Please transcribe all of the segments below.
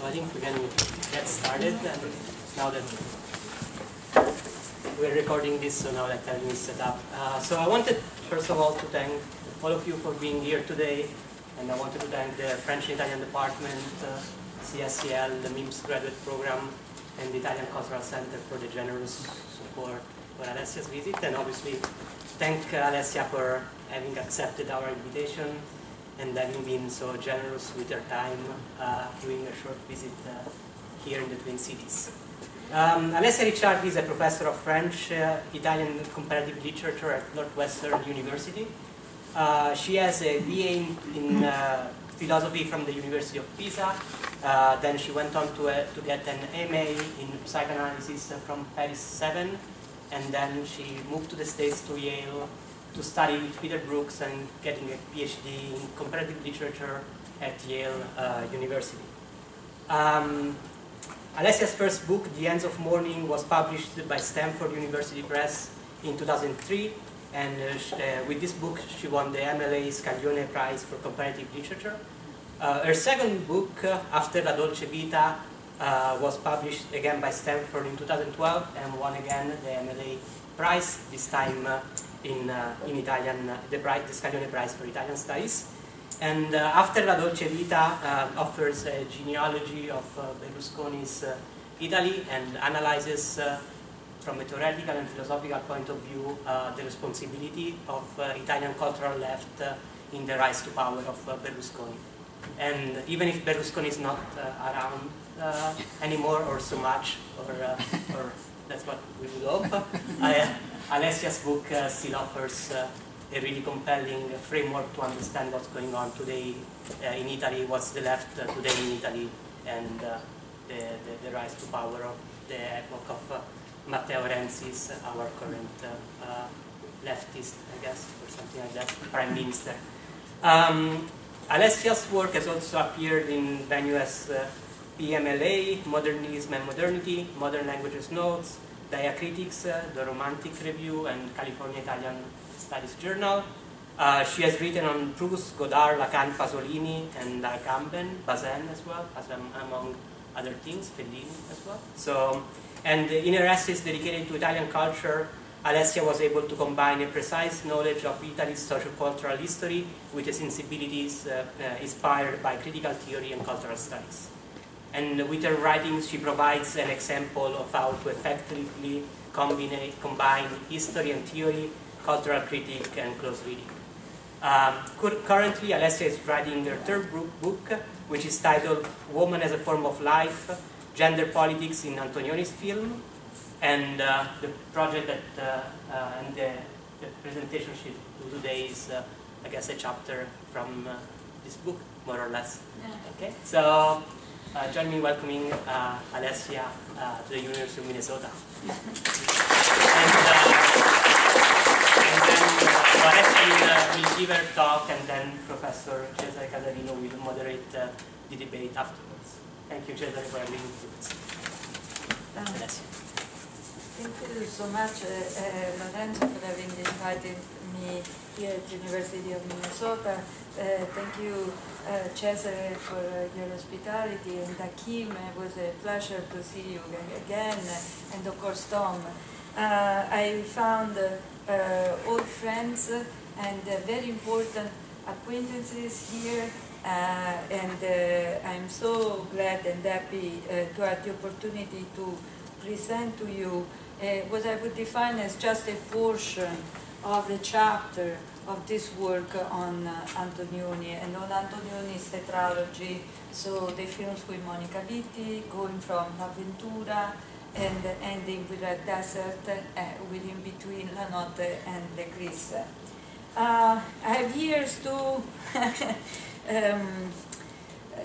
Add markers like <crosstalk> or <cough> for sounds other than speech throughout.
So I think we can get started. And now that we're recording this, so now that everything is set up. Uh, so I wanted, first of all, to thank all of you for being here today. And I wanted to thank the French and Italian Department, uh, CSCL, the MIMS graduate program, and the Italian Cultural Center for the generous support for Alessia's visit. And obviously, thank Alessia for having accepted our invitation and having been so generous with her time uh, doing a short visit uh, here in the Twin Cities. Um, Alessia Ricciardi is a professor of French, uh, Italian comparative literature at Northwestern University. Uh, she has a BA in, in uh, philosophy from the University of Pisa. Uh, then she went on to, to get an MA in psychoanalysis from Paris 7. And then she moved to the States to Yale to study with Peter Brooks and getting a PhD in comparative literature at Yale uh, University. Um, Alessia's first book, The Ends of Mourning, was published by Stanford University Press in 2003, and uh, uh, with this book she won the MLA Scaglione Prize for Comparative Literature. Uh, her second book, uh, After La Dolce Vita, uh, was published again by Stanford in 2012 and won again the MLA Prize, this time in, uh, in Italian, uh, the, prize, the Scaglione Prize for Italian Studies. And uh, after La Dolce Vita offers a genealogy of Berlusconi's Italy and analyzes from a theoretical and philosophical point of view the responsibility of Italian cultural left in the rise to power of Berlusconi. And even if Berlusconi is not around uh, anymore or so much, or, uh, or that's what we would hope. <laughs> I, Alessia's book uh, still offers uh, a really compelling framework to understand what's going on today uh, in Italy, what's the left uh, today in Italy, and uh, the, the, the, rise to power of the epoch of uh, Matteo Renzi's, our current leftist, I guess, or something like that, prime minister. Um, Alessia's work has also appeared in venues PMLA, Modernism and Modernity, Modern Languages Notes, Diacritics, uh, the Romanic Review, and California Italian Studies Journal. Uh, she has written on Proust, Godard, Lacan, Pasolini, and Agamben, Bazin as well, as among other things, Fellini as well. So, and in her essays dedicated to Italian culture, Alessia was able to combine a precise knowledge of Italy's social-cultural history with the sensibilities uh, uh, inspired by critical theory and cultural studies. And with her writings, she provides an example of how to effectively combine, combine history and theory, cultural critique, and close reading. Um, currently, Alessia is writing her third book, which is titled Woman as a Form of Life, Gender Politics in Antonioni's Film. And uh, the project that, uh, uh, and the, the, presentation she do today is, uh, I guess, a chapter from uh, this book, more or less. Okay, so uh, join me in welcoming uh, Alessia uh, to the University of Minnesota. and, uh, and then uh, Alessia will, uh, give her talk and then Professor Cesare Casarino will moderate uh, the debate afterwards. Thank you, Cesare, for with us. Alessia. Thank you so much, Lorenzo, for having invited me here at the University of Minnesota. thank you uh, Cesare for uh, your hospitality and Hakim, it was a pleasure to see you again, and of course Tom. Uh, I found uh, old friends and very important acquaintances here uh, and uh, I'm so glad and happy to have the opportunity to present to you what I would define as just a portion of the chapter of this work on uh, Antonioni and on Antonioni's tetralogy, so the films with Monica Vitti, going from L'Avventura and ending with Red Desert, uh, with in between La Notte and Le Gris. Uh, I have to <laughs> um,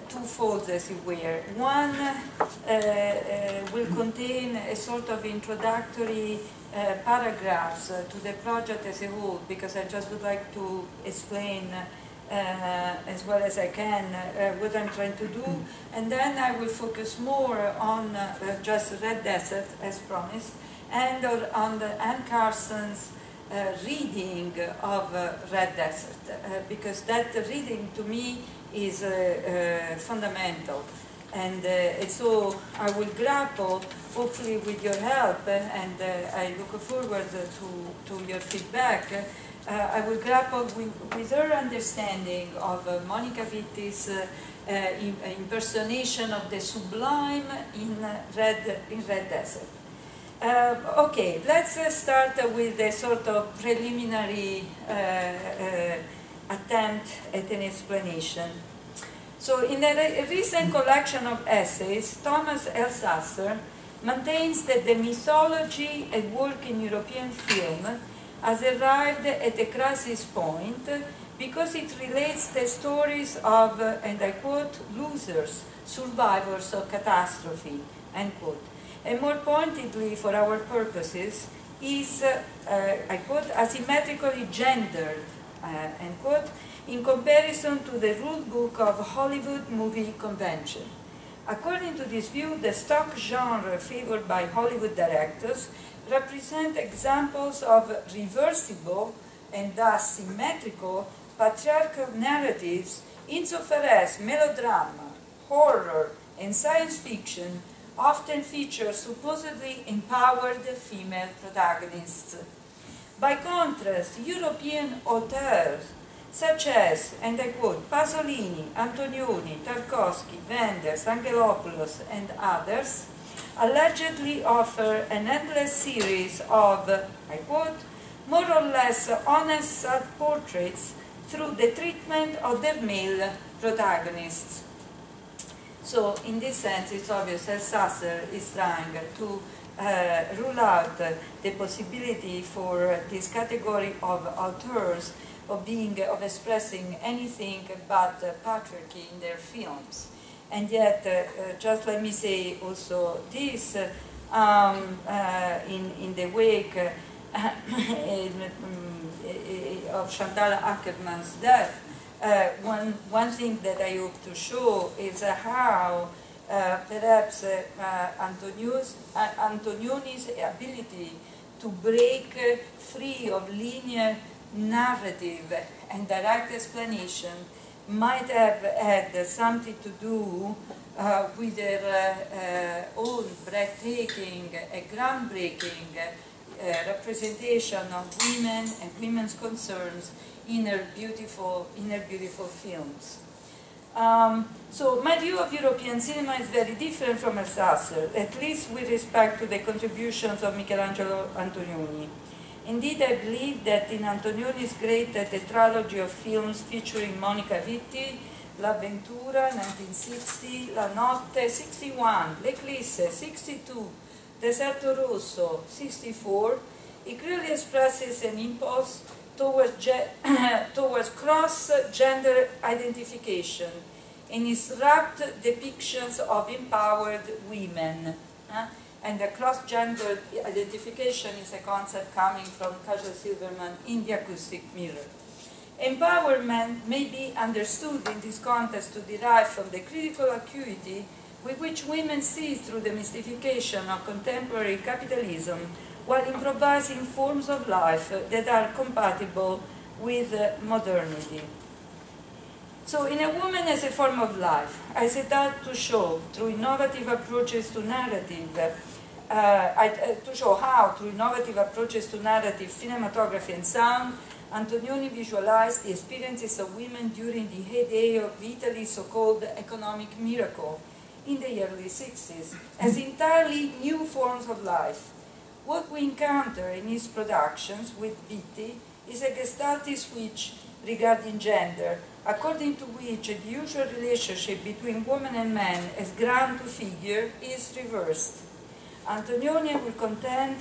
two folds, as it were. One uh, uh, will contain a sort of introductory uh, paragraphs uh, to the project as a whole because I just would like to explain uh, as well as I can uh, what I'm trying to do. And then I will focus more on uh, just Red Desert as promised and on the Anne Carson's reading of Red Desert because that reading to me is fundamental. And, and so I will grapple, hopefully with your help, and uh, I look forward to, to your feedback. Uh, I will grapple with, with her understanding of Monica Vitti's impersonation of the sublime in Red, in Red Desert. Uh, okay, let's uh, start with a sort of preliminary attempt at an explanation. So in a recent collection of essays, Thomas Elsaesser maintains that the mythology at work in European film has arrived at a crisis point because it relates the stories of, and I quote, losers, survivors of catastrophe, end quote. And more pointedly, for our purposes, is, uh, I quote, asymmetrically gendered, uh, end quote, in comparison to the rule book of Hollywood movie convention. According to this view, the stock genre favored by Hollywood directors represent examples of reversible and thus symmetrical patriarchal narratives insofar as melodrama, horror, and science fiction often feature supposedly empowered female protagonists. By contrast, European auteurs such as, and I quote, Pasolini, Antonioni, Tarkovsky, Wenders, Angelopoulos, and others, allegedly offer an endless series of, I quote, more or less honest self-portraits through the treatment of their male protagonists. So in this sense, it's obvious that Elsaesser is trying to uh, rule out the possibility for this category of authors of being of expressing anything but uh, patriarchy in their films. And yet, uh, uh just let me say also this, uh, um, uh, in, in the wake <coughs> of Chantal Akerman's death, one, one thing that I hope to show is how uh, perhaps uh, uh, Antonioni's ability to break free of linear narrative and direct explanation might have had something to do uh, with their uh, uh, own breathtaking, groundbreaking uh, representation of women and women's concerns in her beautiful, in her beautiful films. Um, so my view of European cinema is very different from Elsaesser, at least with respect to the contributions of Michelangelo Antonioni. Indeed, I believe that in Antonioni's great tetralogy of films featuring Monica Vitti, L'Avventura, 1960, La Notte, 61, L'Eclisse, 62, Deserto Rosso, 64, he clearly expresses an impulse towards, <coughs> towards cross-gender identification in his rapt depictions of empowered women. Uh, and the cross-gender identification is a concept coming from Kaja Silverman in The Acoustic Mirror. Empowerment may be understood in this context to derive from the critical acuity with which women see through the mystification of contemporary capitalism while improvising forms of life that are compatible with modernity. So in A Woman as a Form of Life, I set out to show, through innovative approaches to narrative, uh, I, uh, to show how, through innovative approaches to narrative, cinematography, and sound, Antonioni visualized the experiences of women during the heyday of Italy's so-called economic miracle in the early 60s as entirely new forms of life. What we encounter in his productions with Vitti is a gestaltic switch regarding gender, according to which the usual relationship between woman and man as ground to figure is reversed. Antonioni will contend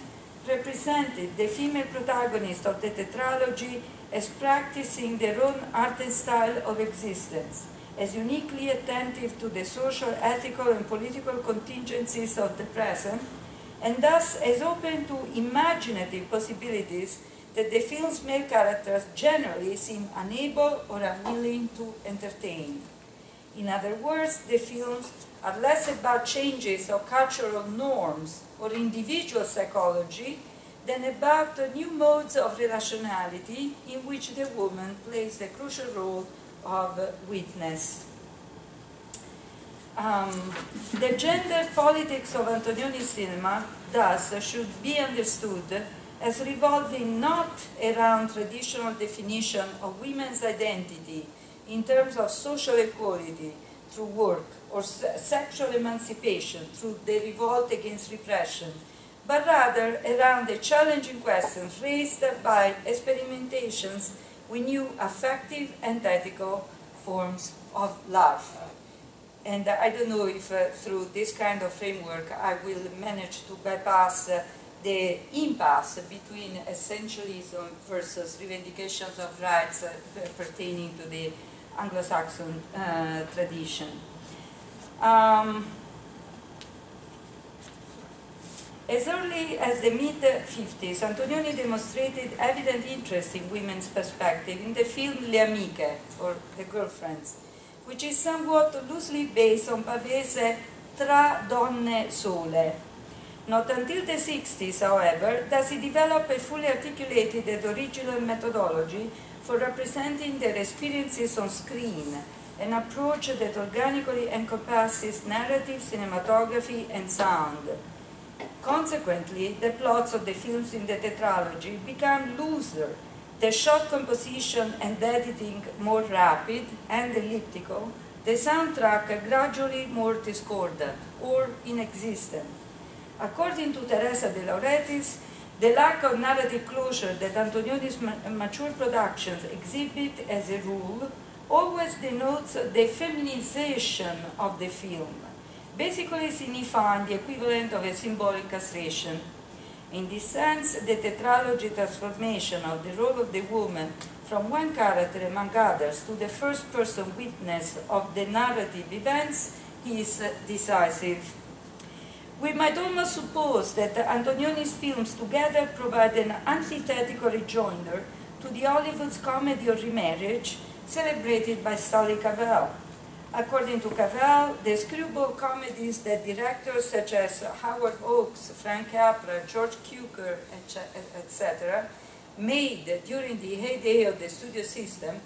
represented the female protagonist of the tetralogy as practicing their own art and style of existence, as uniquely attentive to the social, ethical, and political contingencies of the present, and thus as open to imaginative possibilities that the film's male characters generally seem unable or unwilling to entertain. In other words, the films are less about changes of cultural norms or individual psychology than about the new modes of relationality in which the woman plays the crucial role of witness. Um, the gender politics of Antonioni's cinema, thus, should be understood as revolving not around traditional definition of women's identity in terms of social equality through work or se sexual emancipation through the revolt against repression, but rather around the challenging questions raised by experimentations with new affective and ethical forms of love. And I don't know if uh, through this kind of framework I will manage to bypass uh, the impasse between essentialism versus reivindications of rights uh, pertaining to the Anglo-Saxon uh, tradition. Um, as early as the mid-50s, Antonioni demonstrated evident interest in women's perspective in the film Le Amiche, or The Girlfriends, which is somewhat loosely based on Pavese Tra donne sole. Not until the 60s, however, does he develop a fully articulated and original methodology for representing their experiences on screen, an approach that organically encompasses narrative, cinematography, and sound. Consequently, the plots of the films in the tetralogy become looser the shot composition and editing more rapid and elliptical, the soundtrack gradually more discordant or inexistent. According to Teresa de Lauretis, the lack of narrative closure that Antonioni's mature productions exhibit as a rule always denotes the feminization of the film, basically signifying the equivalent of a symbolic castration in this sense, the tetralogy transformation of the role of the woman from one character among others to the first person witness of the narrative events is decisive. We might almost suppose that Antonioni's films together provide an antithetical rejoinder to the Hollywood's comedy of remarriage celebrated by Stanley Cavell. According to Cavell, the screwball comedies that directors such as Howard Hawks, Frank Capra, George Cukor, etc., made during the heyday of the studio system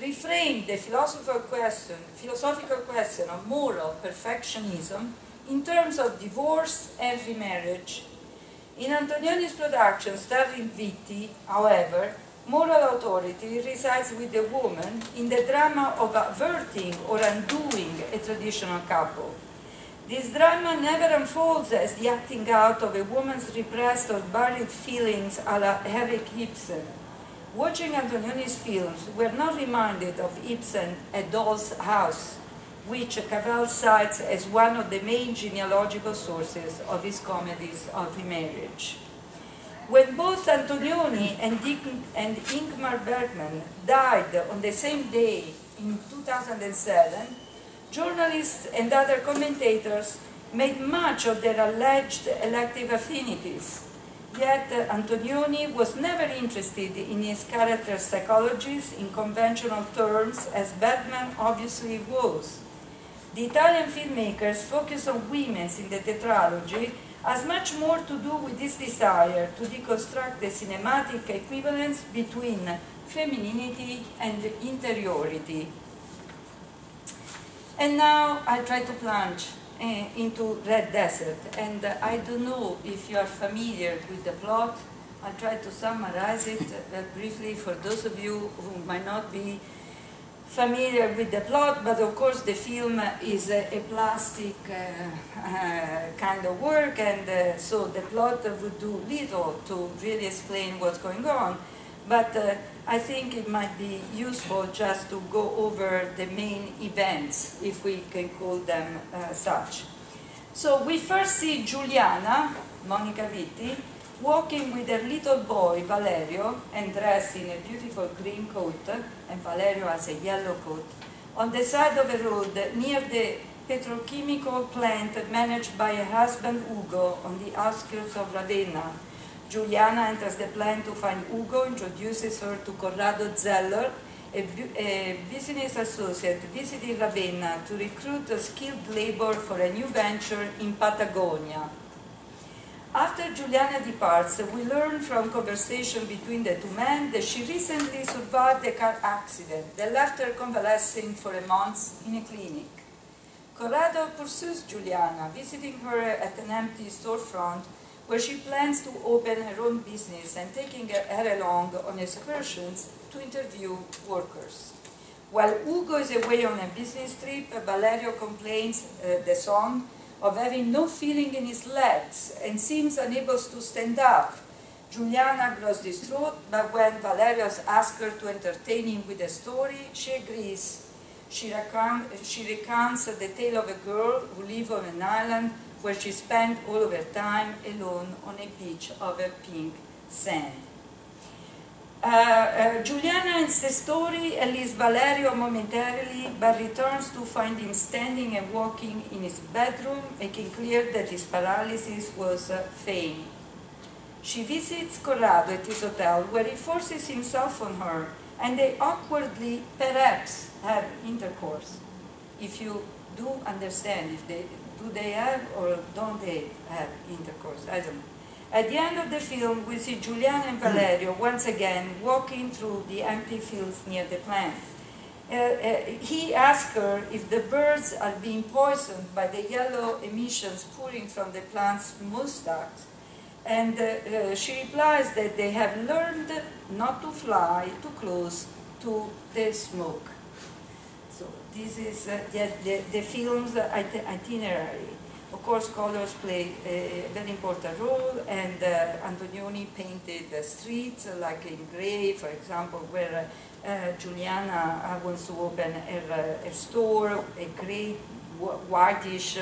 reframed the philosophical question, philosophical question of moral perfectionism in terms of divorce and remarriage. In Antonioni's production, starring Vitti, however, moral authority resides with the woman in the drama of averting or undoing a traditional couple. This drama never unfolds as the acting out of a woman's repressed or buried feelings a la Henrik Ibsen. Watching Antonioni's films, we're not reminded of Ibsen, A Doll's House, which Cavell cites as one of the main genealogical sources of his comedies of remarriage. When both Antonioni and, and Ingmar Bergman died on the same day in 2007, journalists and other commentators made much of their alleged elective affinities. Yet Antonioni was never interested in his character's psychologies in conventional terms, as Bergman obviously was. The Italian filmmakers focus on women in the tetralogy has much more to do with this desire to deconstruct the cinematic equivalence between femininity and interiority. And now I try to plunge uh, into Red Desert, and uh, I don't know if you are familiar with the plot. I'll try to summarize it uh, briefly for those of you who might not be familiar with the plot, but of course the film is a, a plastic uh, uh, kind of work, and uh, so the plot would do little to really explain what's going on. But uh, I think it might be useful just to go over the main events, if we can call them uh, such. So we first see Giuliana, Monica Vitti, walking with her little boy, Valerio, and dressed in a beautiful green coat, and Valerio has a yellow coat, on the side of a road near the petrochemical plant managed by her husband Ugo on the outskirts of Ravenna. Giuliana enters the plant to find Ugo, introduces her to Corrado Zeller, a, a business associate visiting Ravenna to recruit skilled labor for a new venture in Patagonia. After Giuliana departs, we learn from conversation between the two men that she recently survived a car accident that left her convalescing for a month in a clinic. Corrado pursues Giuliana, visiting her at an empty storefront where she plans to open her own business and taking her along on excursions to interview workers. While Ugo is away on a business trip, Valerio complains, uh, the song, of having no feeling in his legs and seems unable to stand up. Giuliana grows distraught, but when Valerius asks her to entertain him with a story, she agrees. She, recount, she recounts the tale of a girl who lives on an island where she spent all of her time alone on a beach of pink sand. Uh, uh, Giuliana ends the story and leaves Valerio momentarily, but returns to find him standing and walking in his bedroom, making clear that his paralysis was uh, feigned. She visits Corrado at his hotel, where he forces himself on her, and they awkwardly, perhaps, have intercourse. If you do understand, if they do they have or don't they have intercourse? I don't know. At the end of the film, we see Julian and Valerio once again walking through the empty fields near the plant. Uh, uh, he asks her if the birds are being poisoned by the yellow emissions pouring from the plant's mustache. And uh, uh, she replies that they have learned not to fly too close to the smoke. So this is uh, the, the, the film's itinerary. Course, colors play a very important role, and uh, Antonioni painted the streets, uh, like in gray, for example, where uh, Giuliana wants to open a, a store, a gray, whitish,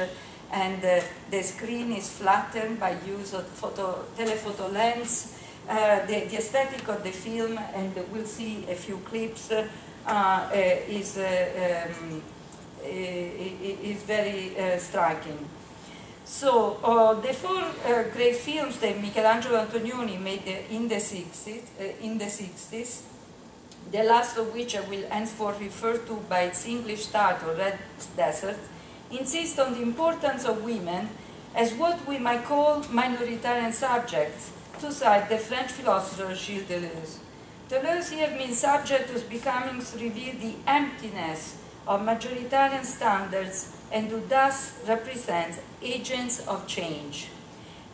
and uh, the screen is flattened by use of photo, telephoto lens. Uh, the, the, aesthetic of the film, and we'll see a few clips, uh, is, um, is very striking. So uh, the four uh, great films that Michelangelo Antonioni made in the 60s, uh, in the 60s, the last of which I will henceforth refer to by its English title, Red Desert, insist on the importance of women as what we might call minoritarian subjects, to cite the French philosopher Gilles Deleuze. Deleuze here means subject was becoming to reveal the emptiness of majoritarian standards and who thus represent agents of change.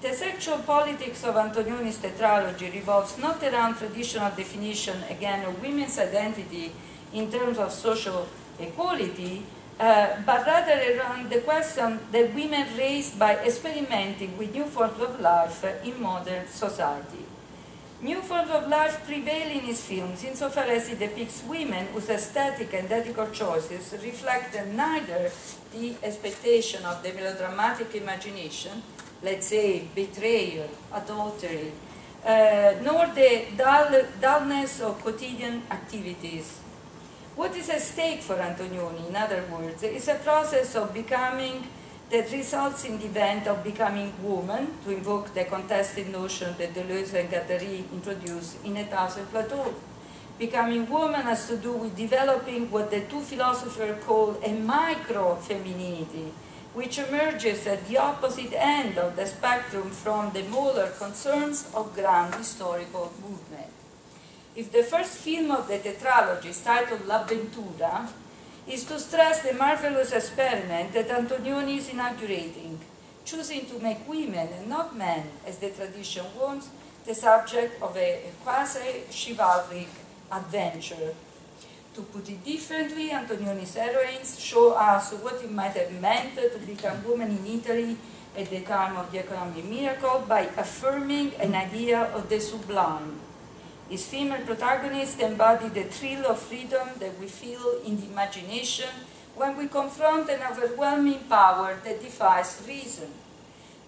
The sexual politics of Antonioni's tetralogy revolves not around traditional definition, again, of women's identity in terms of social equality, uh, but rather around the question that women raise by experimenting with new forms of life in modern society. New forms of life prevail in his films insofar as he depicts women whose aesthetic and ethical choices reflect neither the expectation of the melodramatic imagination, let's say betrayal, adultery, uh, nor the dull, dullness of quotidian activities. What is at stake for Antonioni, in other words, is a process of becoming that results in the event of becoming woman, to invoke the contested notion that Deleuze and Guattari introduced in A Thousand Plateaux. Becoming woman has to do with developing what the two philosophers call a micro-femininity, which emerges at the opposite end of the spectrum from the molar concerns of grand historical movement. If the first film of the tetralogy is titled L'Avventura, is to stress the marvelous experiment that Antonioni is inaugurating, choosing to make women and not men, as the tradition wants, the subject of a, quasi-chivalric adventure. To put it differently, Antonioni's heroines show us what it might have meant to become women in Italy at the time of the economic miracle by affirming an idea of the sublime, his female protagonists embody the thrill of freedom that we feel in the imagination when we confront an overwhelming power that defies reason.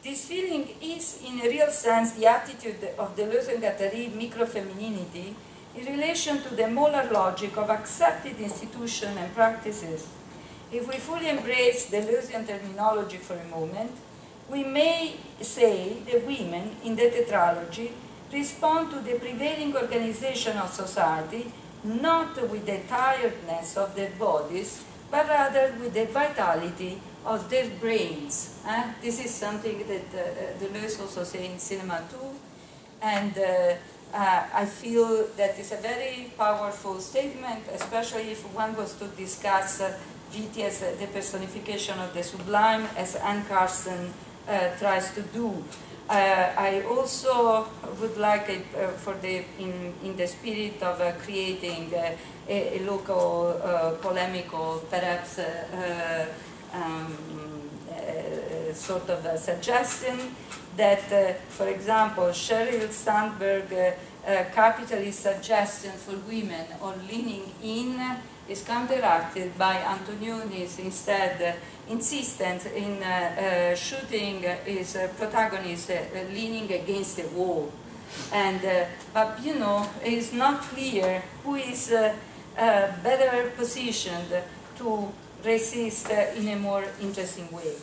This feeling is, in a real sense, the attitude of Deleuze and Guattari microfemininity in relation to the molar logic of accepted institutions and practices. If we fully embrace Deleuzean terminology for a moment, we may say that women in the tetralogy respond to the prevailing organization of society not with the tiredness of their bodies, but rather with the vitality of their brains. Eh? This is something that uh, uh Deleuze also says in cinema too, and uh, uh, I feel that is a very powerful statement, especially if one was to discuss uh, as the personification of the sublime, as Anne Carson uh, tries to do. Uh, I also would like, uh, for the in, in the spirit of uh, creating a, a, local polemical, perhaps um, sort of a suggestion that, for example, Sheryl Sandberg capitalist suggestion for women on leaning in is counteracted by Antonioni's instead uh, insistence in uh, uh, shooting his protagonist leaning against the wall. And, but you know, it's not clear who is better positioned to resist in a more interesting way.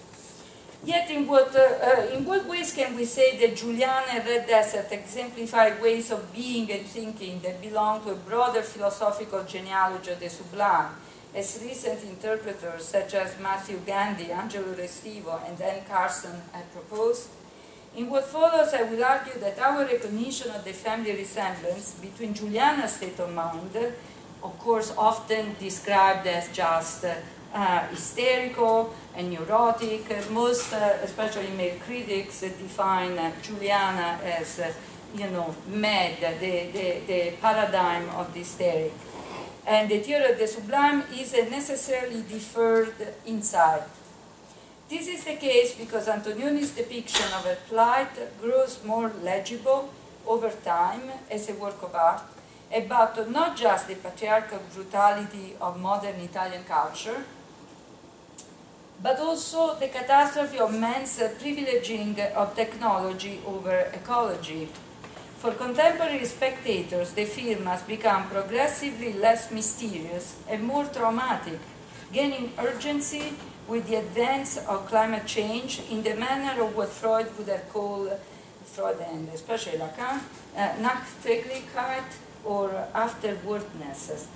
Yet, in what, uh, uh, in what ways can we say that Julian and Red Desert exemplify ways of being and thinking that belong to a broader philosophical genealogy of the sublime, as recent interpreters such as Matthew Gandy, Angelo Restivo, and Anne Carson have proposed? In what follows, I will argue that our recognition of the family resemblance between Giuliana's state of mind, of course often described as just uh, hysterical and neurotic. Most, uh, especially male critics, define uh, Giuliana as, you know, mad, the, the, the paradigm of the hysteric. And the theory of the sublime is a necessarily deferred insight. This is the case because Antonioni's depiction of her plight grows more legible over time as a work of art about not just the patriarchal brutality of modern Italian culture, but also the catastrophe of man's privileging of technology over ecology. For contemporary spectators, the film has become progressively less mysterious and more traumatic, gaining urgency with the advance of climate change in the manner of what Freud would have called, Freud and especially Lacan, uh, Nachträglichkeit or afterwardness,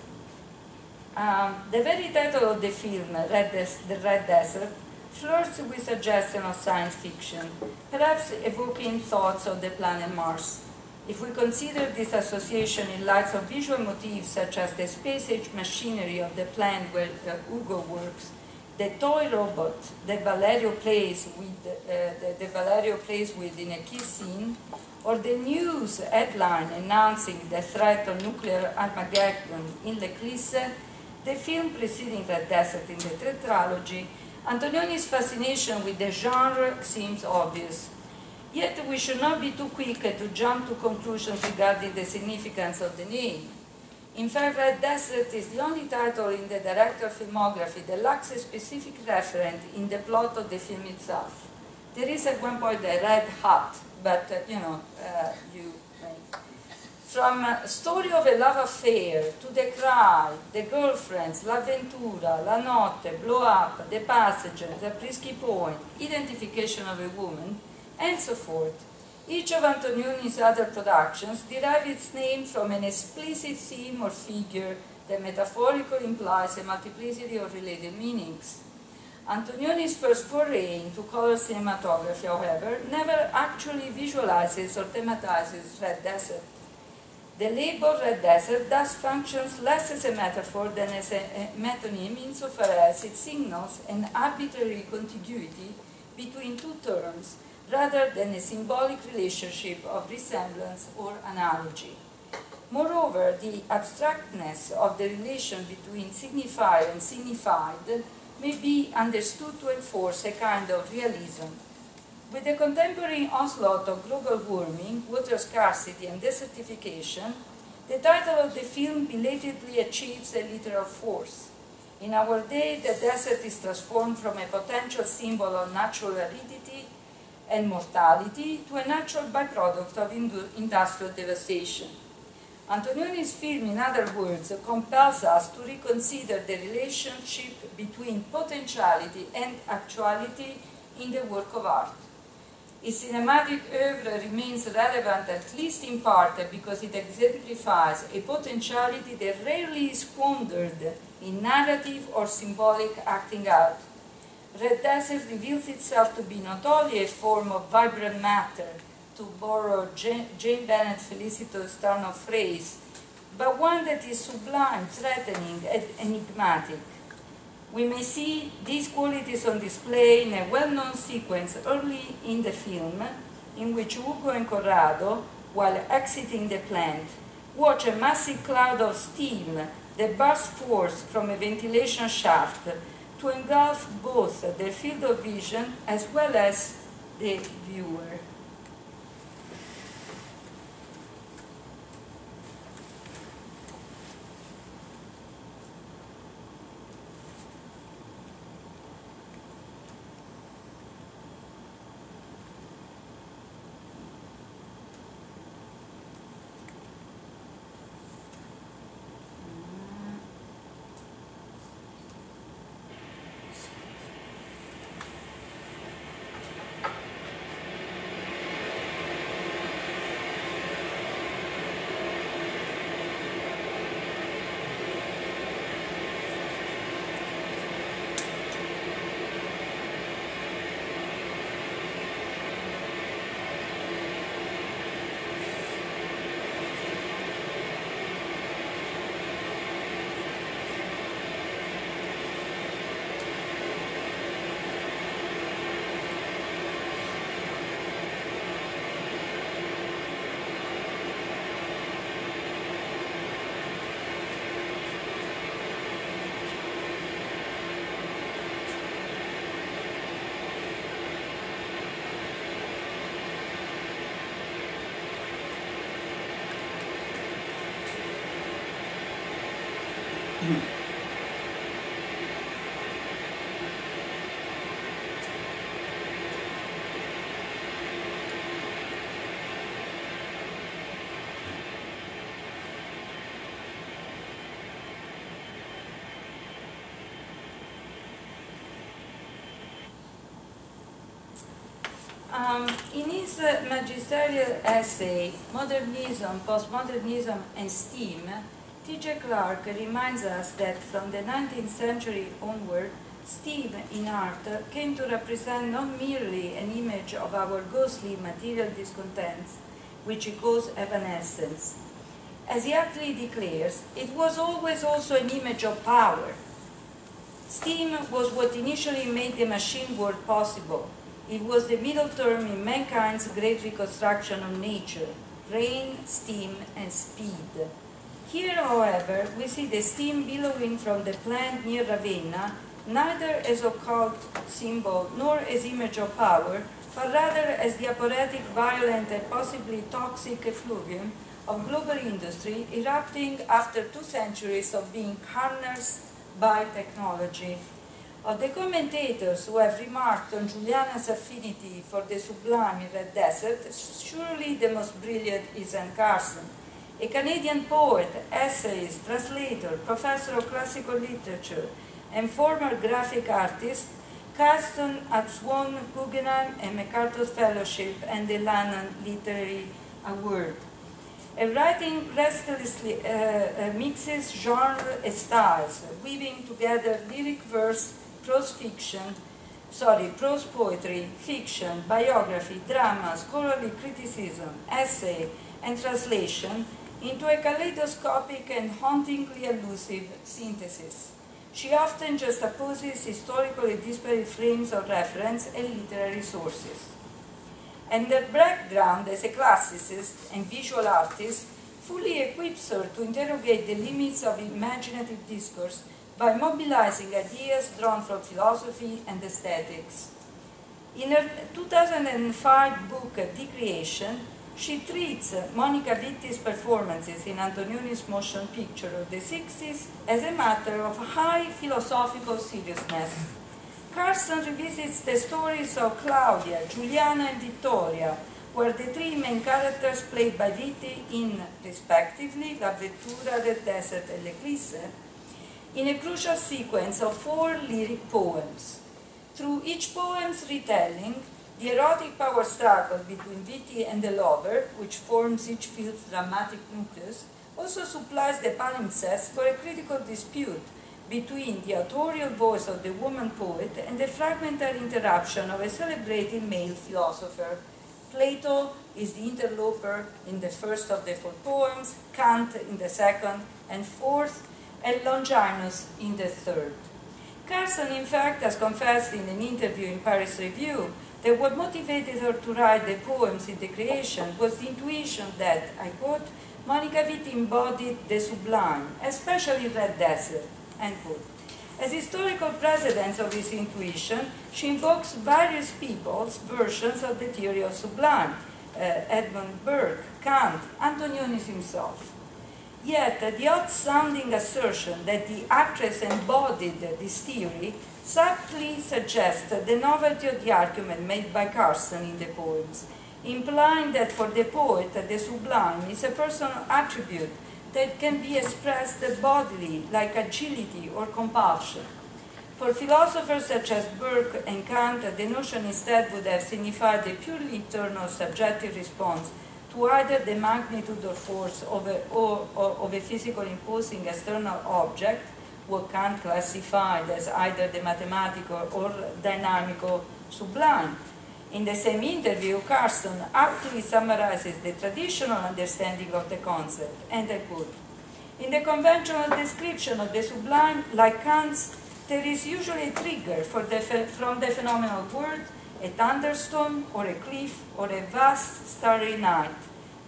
um, the very title of the film, Red The Red Desert, flirts with suggestion of science fiction, perhaps evoking thoughts of the planet Mars. If we consider this association in light of visual motifs such as the space-age machinery of the plant where uh, Ugo works, the toy robot that Valerio plays with, uh, the, the Valerio plays with in a key scene, or the news headline announcing the threat of nuclear Armageddon in the L'Eclisse, the film preceding Red Desert in the tetralogy, Antonioni's fascination with the genre seems obvious. Yet we should not be too quick to jump to conclusions regarding the significance of the name. In fact, Red Desert is the only title in the director's filmography that lacks a specific reference in the plot of the film itself. There is at one point a red hat, but uh, you know, uh, you from story of a love affair to the cry, the girlfriends, l'avventura, la notte, blow up, the passenger, the Zabriskie Point, identification of a woman, and so forth. Each of Antonioni's other productions derive its name from an explicit theme or figure that metaphorically implies a multiplicity of related meanings. Antonioni's first foray into color cinematography, however, never actually visualizes or thematizes Red Desert. The label red desert thus functions less as a metaphor than as a, metonym insofar as it signals an arbitrary contiguity between two terms rather than a symbolic relationship of resemblance or analogy. Moreover, the abstractness of the relation between signifier and signified may be understood to enforce a kind of realism with the contemporary onslaught of global warming, water scarcity, and desertification, the title of the film belatedly achieves a literal force. In our day, the desert is transformed from a potential symbol of natural aridity and mortality to a natural byproduct of industrial devastation. Antonioni's film, in other words, compels us to reconsider the relationship between potentiality and actuality in the work of art. His cinematic oeuvre remains relevant at least in part because it exemplifies a potentiality that rarely is squandered in narrative or symbolic acting out. Red Desert reveals itself to be not only a form of vibrant matter, to borrow Jane, Bennett Felicito's turn of phrase, but one that is sublime, threatening, and enigmatic. We may see these qualities on display in a well-known sequence early in the film, in which Ugo and Corrado, while exiting the plant, watch a massive cloud of steam that bursts forth from a ventilation shaft to engulf both their field of vision as well as the viewer. Um, in his uh, magisterial essay, Modernism, Postmodernism, and Steam, T.J. Clark reminds us that from the 19th century onward, steam in art came to represent not merely an image of our ghostly material discontents, which he calls evanescence. As he aptly declares, it was always also an image of power. Steam was what initially made the machine world possible, it was the middle term in mankind's great reconstruction of nature, rain, steam, and speed. Here, however, we see the steam billowing from the plant near Ravenna, neither as occult symbol nor as image of power, but rather as the aporetic, violent, and possibly toxic effluvium of global industry erupting after two centuries of being harnessed by technology of the commentators who have remarked on Giuliana's affinity for the sublime in Red Desert, surely the most brilliant is Anne Carson, a Canadian poet, essayist, translator, professor of classical literature, and former graphic artist, Carson has won Guggenheim and MacArthur Fellowship and the Lannan Literary Award. Her writing restlessly uh, uh, mixes genre and styles, weaving together lyric verse prose fiction, sorry, prose poetry, fiction, biography, drama, scholarly criticism, essay, and translation into a kaleidoscopic and hauntingly elusive synthesis. She often juxtaposes historically disparate frames of reference and literary sources. And her background as a classicist and visual artist fully equips her to interrogate the limits of imaginative discourse by mobilizing ideas drawn from philosophy and aesthetics. In her 2005 book, Decreation, she treats Monica Vitti's performances in Antonioni's motion picture of the 60s as a matter of high philosophical seriousness. Carson revisits the stories of Claudia, Giuliana, and Vittoria, where the three main characters played by Vitti in, respectively, L'Avventura del Desert and L'Eclisse, in a crucial sequence of four lyric poems. Through each poem's retelling, the erotic power struggle between Vitti and the lover, which forms each field's dramatic nucleus, also supplies the palimpsest for a critical dispute between the authorial voice of the woman poet and the fragmentary interruption of a celebrated male philosopher. Plato is the interloper in the first of the four poems, Kant in the second, and fourth, and Longinus in the third. Carson, in fact, has confessed in an interview in Paris Review that what motivated her to write the poems in Decreation was the intuition that, I quote, Monica Vitti embodied the sublime, especially Red Desert, end quote. As historical precedents of this intuition, she invokes various people's versions of the theory of sublime, uh, Edmund Burke, Kant, Antonionis himself. Yet, the odd-sounding assertion that the actress embodied this theory subtly suggests the novelty of the argument made by Carson in the poems, implying that for the poet, the sublime is a personal attribute that can be expressed bodily, like agility or compulsion. For philosophers such as Burke and Kant, the notion instead would have signified a purely internal subjective response to either the magnitude or force of a, or, or, of a physical imposing external object, what Kant classified as either the mathematical or dynamical sublime. In the same interview, Carson aptly summarizes the traditional understanding of the concept, and I quote, in the conventional description of the sublime, like Kant's, there is usually a trigger the from the phenomenal world a thunderstorm or a cliff or a vast starry night,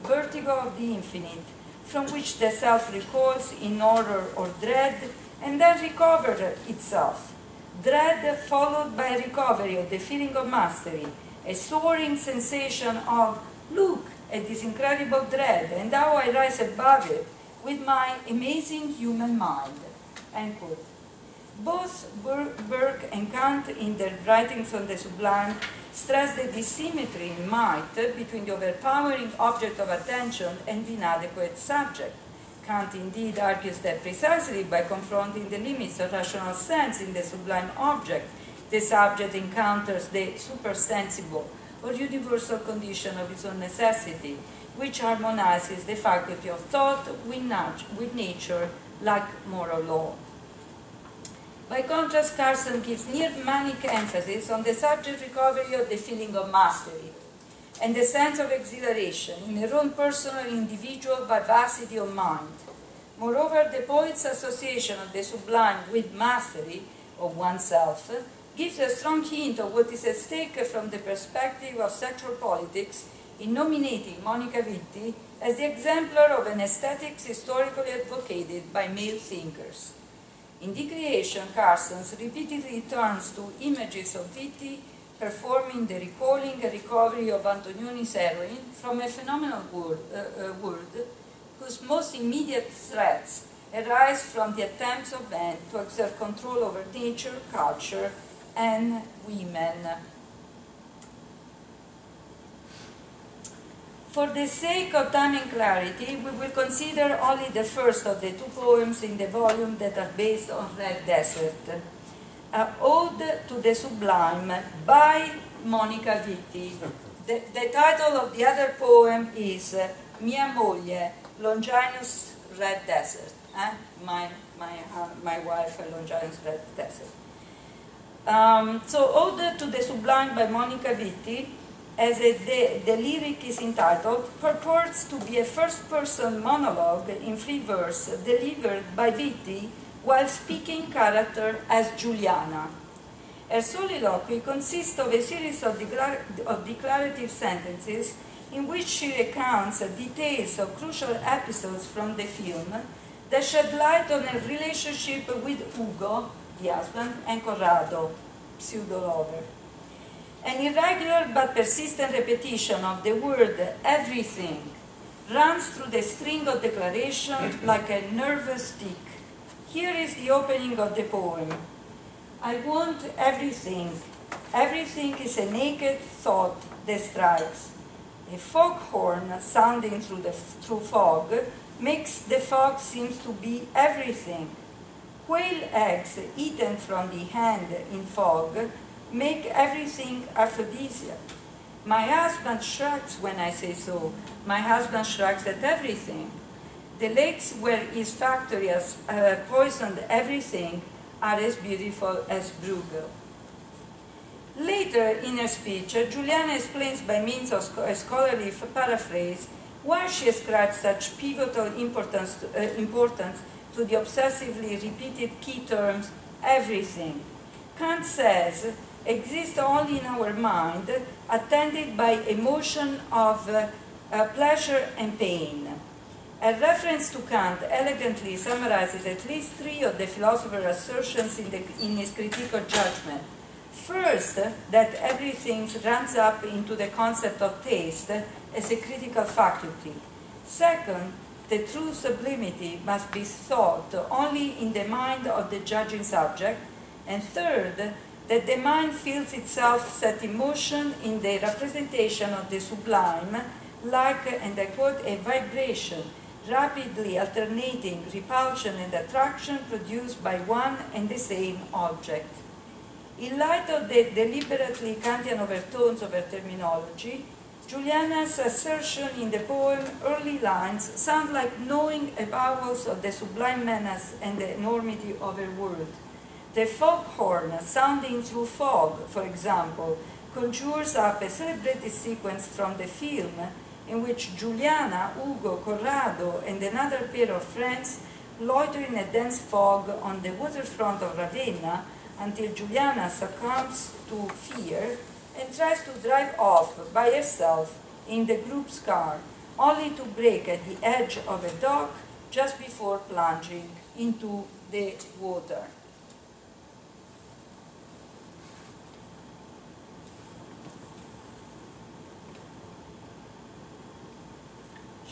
vertigo of the infinite, from which the self recoils in horror or dread and then recovers itself. Dread followed by recovery of the feeling of mastery, a soaring sensation of, look at this incredible dread and how I rise above it with my amazing human mind. End quote. Both Burke and Kant, in their writings on the sublime, stress the dissymmetry in might between the overpowering object of attention and the inadequate subject. Kant indeed argues that precisely by confronting the limits of rational sense in the sublime object, the subject encounters the supersensible or universal condition of its own necessity, which harmonizes the faculty of thought with, nat with nature like moral law. By contrast, Carson gives near manic emphasis on the subject recovery of the feeling of mastery and the sense of exhilaration in her own personal individual vivacity of mind. Moreover, the poet's association of the sublime with mastery of oneself gives a strong hint of what is at stake from the perspective of sexual politics in nominating Monica Vitti as the exemplar of an aesthetics historically advocated by male thinkers. In Decreation, Carson's repeatedly turns to images of Vitti performing the recalling and recovery of Antonioni's heroine from a phenomenal world, uh, uh, world whose most immediate threats arise from the attempts of men to exert control over nature, culture, and women. For the sake of time and clarity, we will consider only the first of the two poems in the volume that are based on Red Desert. Uh, Ode to the Sublime by Monica Vitti. The, the title of the other poem is uh, Mia moglie, Longinus Red Desert. Eh? My, my, uh, my wife, Longinus Red Desert. Um, so, Ode to the Sublime by Monica Vitti as a, the, the lyric is entitled, purports to be a first-person monologue in free verse delivered by Vitti while speaking character as Giuliana. Her soliloquy consists of a series of, declar of declarative sentences in which she recounts details of crucial episodes from the film that shed light on her relationship with Ugo, the husband, and Corrado, pseudo-lover. An irregular but persistent repetition of the word everything runs through the string of declaration <clears throat> like a nervous tick. Here is the opening of the poem. I want everything. Everything is a naked thought that strikes. A foghorn sounding through, the, through fog makes the fog seems to be everything. Quail eggs eaten from the hand in fog make everything aphrodisiac. My husband shrugs when I say so. My husband shrugs at everything. The lakes where his factory has uh, poisoned everything are as beautiful as Bruegel. Later in her speech, Giuliana explains by means of a scholarly paraphrase why she ascribes such pivotal importance to, uh, importance to the obsessively repeated key terms everything, Kant says, exist only in our mind, attended by emotion of uh, uh, pleasure and pain. A reference to Kant elegantly summarizes at least three of the philosopher's assertions in, the, in his critique of judgment. First, that everything runs up into the concept of taste as a critical faculty. Second, the true sublimity must be sought only in the mind of the judging subject. And third, that the mind feels itself set in motion in the representation of the sublime, like, and I quote, a vibration rapidly alternating repulsion and attraction produced by one and the same object. In light of the deliberately Kantian overtones of her terminology, Giuliana's assertion in the poem early lines sound like knowing avowals of the sublime menace and the enormity of her world. The foghorn sounding through fog, for example, conjures up a celebrated sequence from the film in which Giuliana, Ugo, Corrado, and another pair of friends loiter in a dense fog on the waterfront of Ravenna until Giuliana succumbs to fear and tries to drive off by herself in the group's car, only to break at the edge of a dock just before plunging into the water.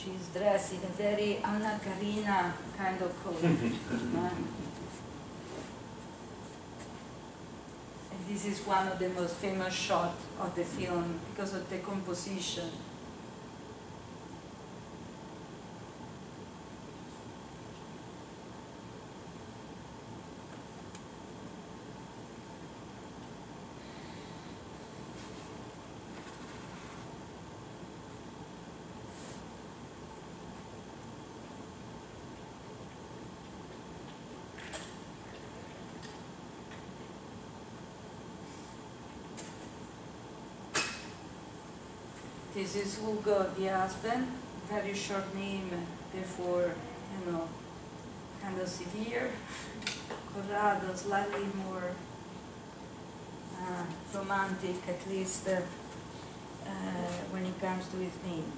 She's dressed in a very Anna Karina kind of coat. <laughs> and this is one of the most famous shots of the film because of the composition. This is Ugo, the husband, very short name, therefore, you know, kind of severe. <laughs> Corrado, slightly more uh, romantic, at least uh, uh, when it comes to his name.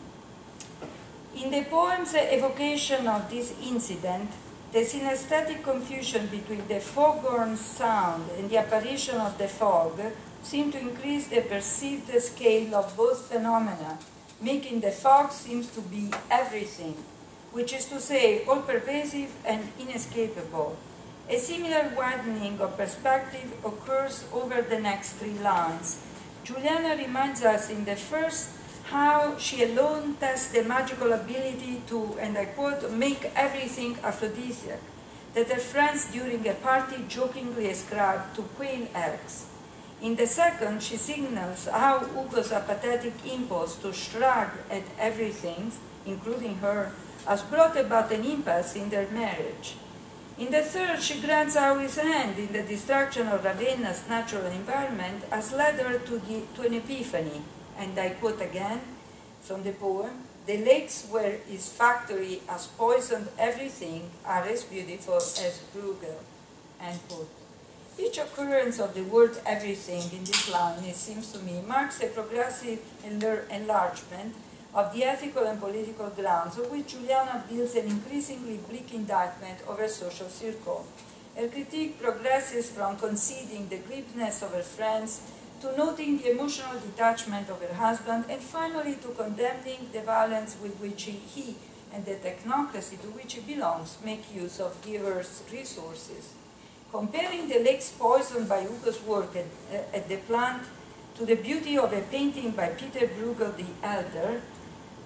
In the poem's evocation of this incident, the synesthetic confusion between the foghorn sound and the apparition of the fog seem to increase the perceived scale of both phenomena, making the fog seems to be everything, which is to say, all pervasive and inescapable. A similar widening of perspective occurs over the next three lines. Giuliana reminds us in the first how she alone tests the magical ability to, and I quote, make everything aphrodisiac, that her friends during a party jokingly ascribe to Queen eggs. In the second, she signals how Ugo's apathetic impulse to shrug at everything, including her, has brought about an impasse in their marriage. In the third, she grants how his hand in the destruction of Ravenna's natural environment has led her to, the, to an epiphany, and I quote again from the poem, the lakes where his factory has poisoned everything are as beautiful as Bruegel, end quote. Each occurrence of the word everything in this line, it seems to me, marks a progressive enlargement of the ethical and political grounds of which Giuliana builds an increasingly bleak indictment of her social circle. Her critique progresses from conceding the glibness of her friends to noting the emotional detachment of her husband and finally to condemning the violence with which he and the technocracy to which he belongs make use of earth's resources. Comparing the lakes poisoned by Ugo's work at, uh, at the plant to the beauty of a painting by Peter Bruegel the Elder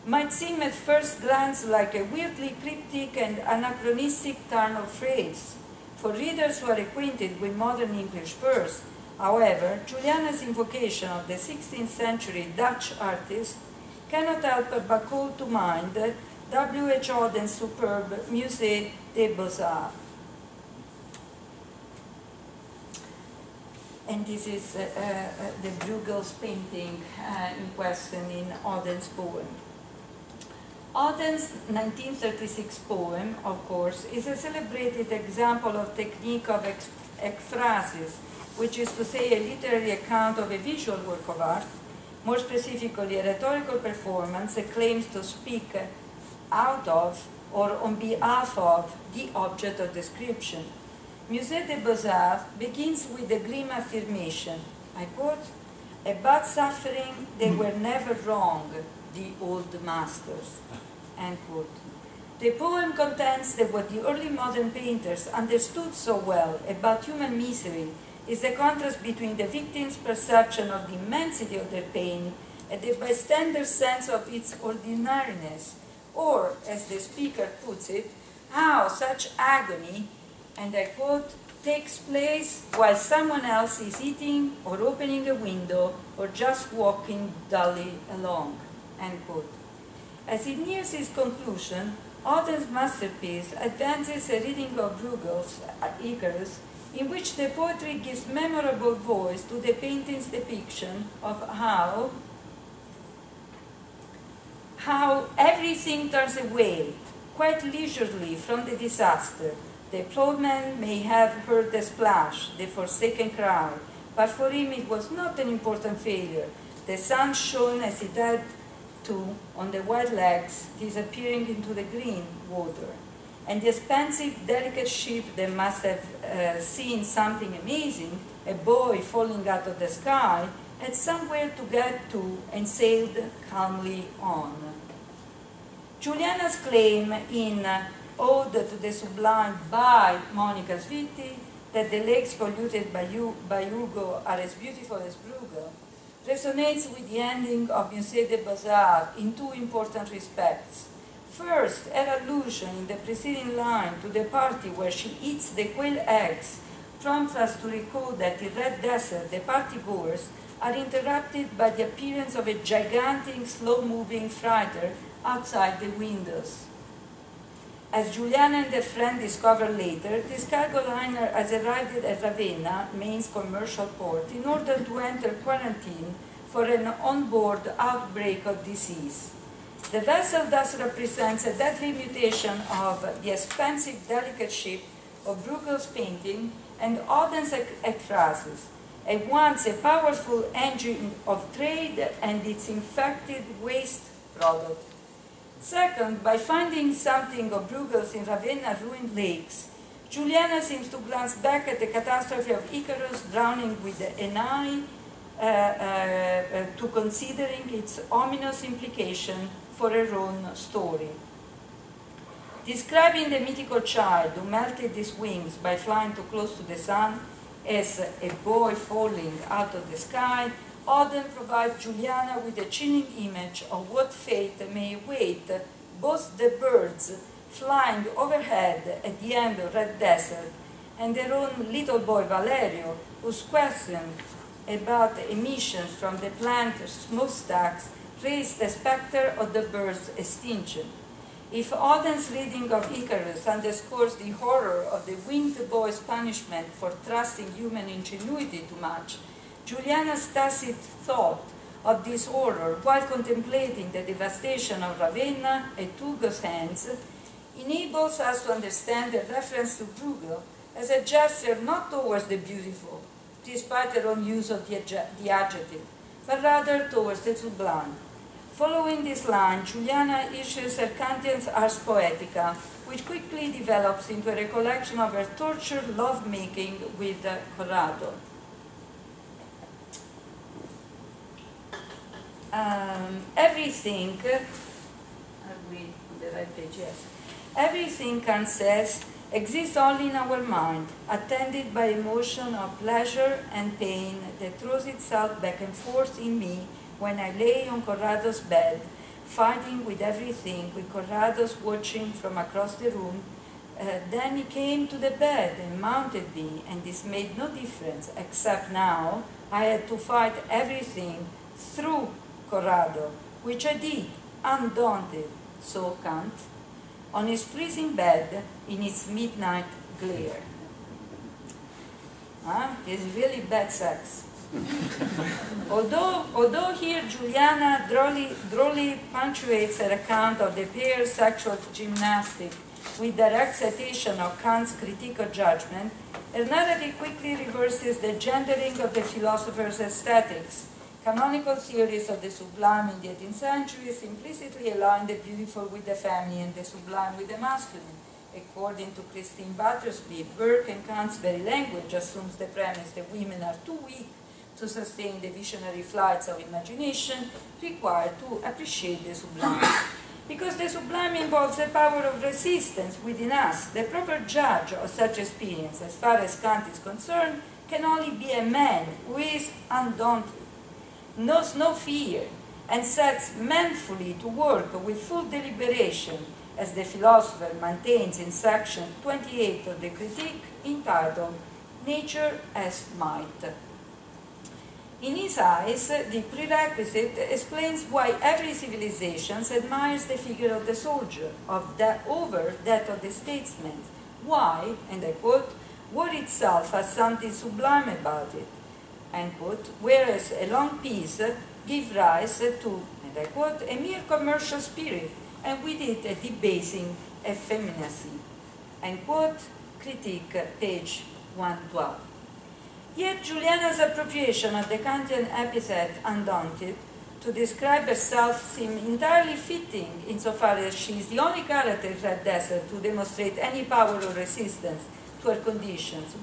might seem at first glance like a weirdly cryptic and anachronistic turn of phrase. For readers who are acquainted with modern English verse, however, Giuliana's invocation of the 16th century Dutch artist cannot help but call to mind W.H. Auden's superb Musée des Beaux-Arts. And this is uh, uh, the Bruegel's painting uh, in question in Auden's poem. Auden's 1936 poem, of course, is a celebrated example of technique of ekphrasis, which is to say a literary account of a visual work of art, more specifically a rhetorical performance that claims to speak out of or on behalf of the object of description. Musée des Beaux-Arts begins with the grim affirmation, I quote, about suffering they hmm. were never wrong, the old masters, end quote. The poem contends that what the early modern painters understood so well about human misery is the contrast between the victim's perception of the immensity of their pain and the bystander's sense of its ordinariness, or, as the speaker puts it, how such agony, and I quote, takes place while someone else is eating or opening a window or just walking dully along, end quote. As it nears its conclusion, Auden's masterpiece advances a reading of Bruegel's Icarus in which the poetry gives memorable voice to the painting's depiction of how how everything turns away quite leisurely from the disaster. The plowman may have heard the splash, the forsaken crowd, but for him it was not an important failure. The sun shone as it had to on the white legs disappearing into the green water and the expensive, delicate ship that must have uh, seen something amazing, a boy falling out of the sky, had somewhere to get to and sailed calmly on. Giuliana's claim in Ode to the Sublime by Monica Vitti that the lakes polluted by, U- by Ugo are as beautiful as Bruegel resonates with the ending of Musée des Beaux-Arts in two important respects. First, her allusion in the preceding line to the party where she eats the quail eggs prompts us to recall that in Red Desert the party goers are interrupted by the appearance of a gigantic, slow-moving freighter outside the windows. As Giuliana and her friend discover later, this cargo liner has arrived at Ravenna, Maine's commercial port, in order to enter quarantine for an onboard outbreak of disease. The vessel thus represents a deadly mutation of the expensive, delicate ship of Bruegel's painting and Auden's ekphrasis, at once a powerful engine of trade and its infected waste product. Second, by finding something of Bruegel's in Ravenna ruined lakes, Giuliana seems to glance back at the catastrophe of Icarus drowning with an eye uh, uh, uh, to considering its ominous implication for her own story. Describing the mythical child who melted his wings by flying too close to the sun as a boy falling out of the sky, Auden provides Giuliana with a chilling image of what fate may await both the birds flying overhead at the end of Red Desert and their own little boy Valerio, whose question about emissions from the plant smokestacks raised the specter of the bird's extinction. If Auden's reading of Icarus underscores the horror of the winged boy's punishment for trusting human ingenuity too much, Giuliana's tacit thought of this horror while contemplating the devastation of Ravenna at Ugo's hands enables us to understand the reference to Bruegel as a gesture not towards the beautiful, despite her own use of the, the adjective, but rather towards the sublime. Following this line, Giuliana issues her Kantian's Ars Poetica, which quickly develops into a recollection of her tortured lovemaking with Corrado. Um, everything, are we on the right page? Yes. Everything, Kant says, exists only in our mind, attended by emotion of pleasure and pain that throws itself back and forth in me when I lay on Corrado's bed, fighting with everything, with Corrado's watching from across the room. Uh, then he came to the bed and mounted me, and this made no difference, except now I had to fight everything through Corrado, which I did, undaunted, so Kant, on his freezing bed in its midnight glare. Huh? It's really bad sex. <laughs> although, although here Giuliana drolly, drolly punctuates her account of the pair's sexual gymnastic with direct citation of Kant's critique of judgment, Hernani quickly reverses the gendering of the philosopher's aesthetics. Canonical theories of the sublime in the 18th century implicitly align the beautiful with the feminine and the sublime with the masculine. According to Christine Battersby, Burke and Kant's very language assumes the premise that women are too weak to sustain the visionary flights of imagination required to appreciate the sublime. Because the sublime involves a power of resistance within us, the proper judge of such experience, as far as Kant is concerned, can only be a man who is undaunted, knows no fear, and sets manfully to work with full deliberation, as the philosopher maintains in section 28 of the Critique, entitled Nature as Might. In his eyes, the prerequisite explains why every civilization admires the figure of the soldier of that, over that of the statesman. Why, and I quote, war itself has something sublime about it, end quote, whereas a long peace gives rise to, and I quote, a mere commercial spirit, and with it a debasing effeminacy. End quote, critique, page 112. Yet Giuliana's appropriation of the Kantian epithet undaunted to describe herself seems entirely fitting insofar as she is the only character in Red Desert to demonstrate any power or resistance to her conditions.